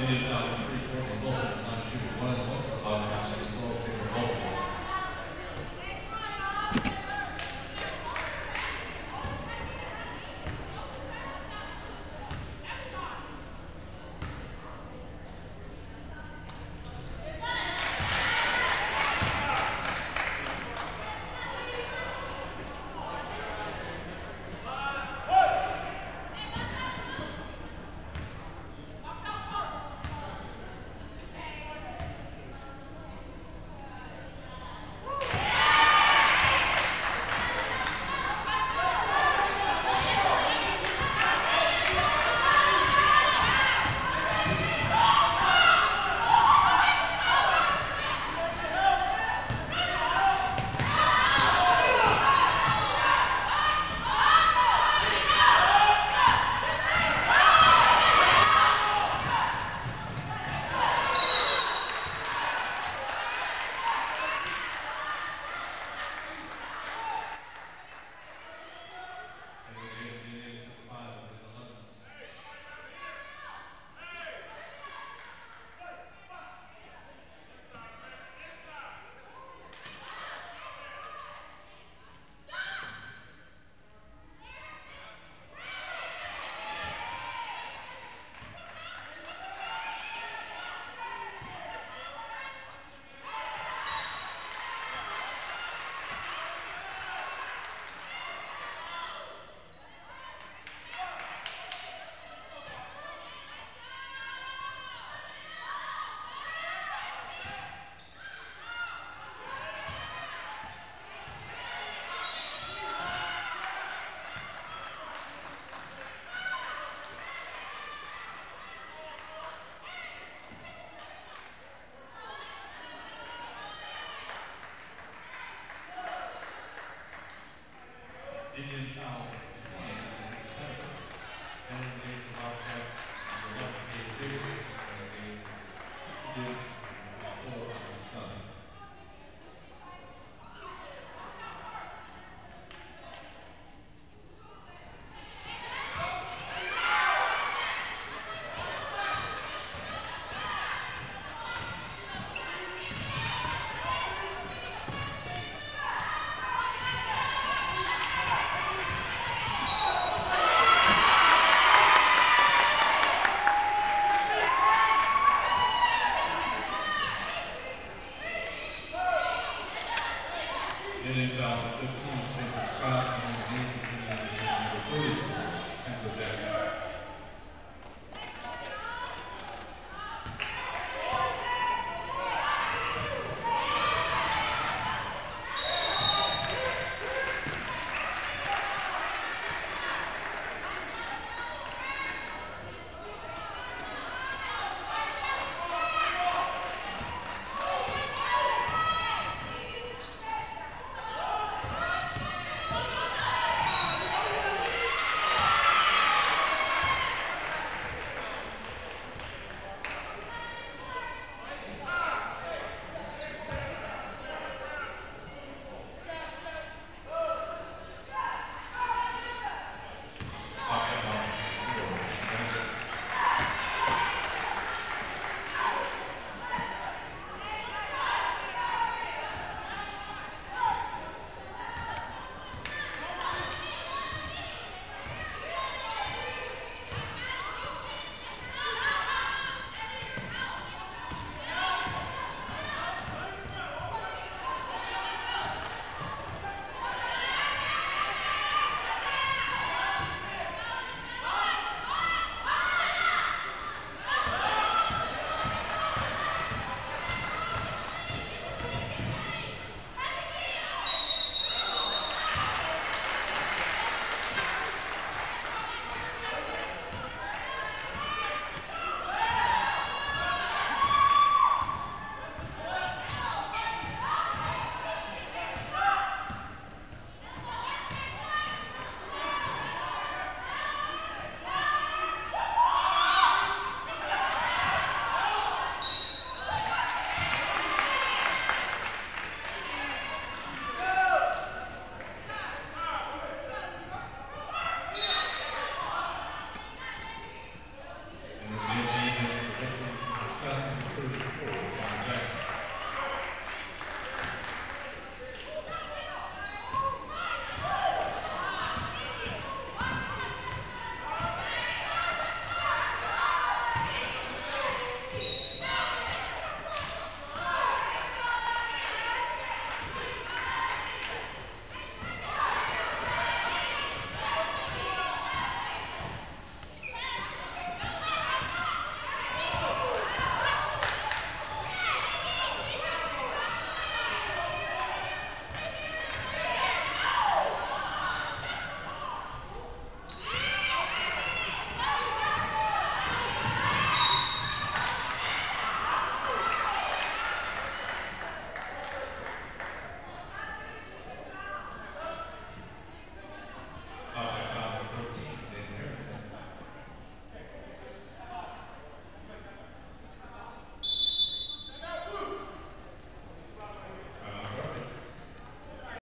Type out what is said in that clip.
They did. I'm shooting one of the books, about six, twelve, take a. 20 to